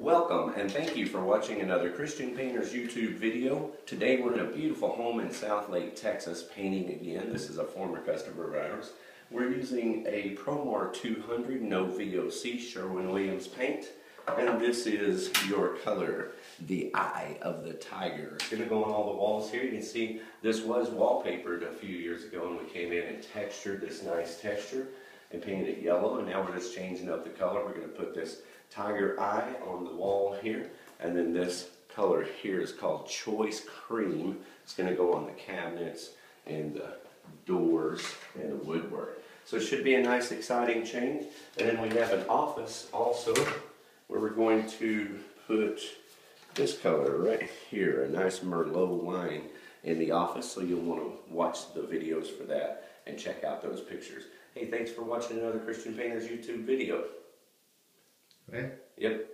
Welcome and thank you for watching another Christian Painters YouTube video. Today we're in a beautiful home in Southlake, Texas painting again. This is a former customer of ours. We're using a Promar 200 no VOC Sherwin-Williams paint and this is your color, the eye of the tiger. It's going to go on all the walls here. You can see this was wallpapered a few years ago and we came in and textured this nice texture and painted it yellow and now we're just changing up the color. We're going to put this tiger eye on the wall here and then this color here is called choice cream. It's going to go on the cabinets and the doors and the woodwork. So it should be a nice exciting change. And then we have an office also where we're going to put this color right here, a nice Merlot line in the office. So you'll want to watch the videos for that and check out those pictures. Hey, thanks for watching another Christian Painters YouTube video. Okay. Yep.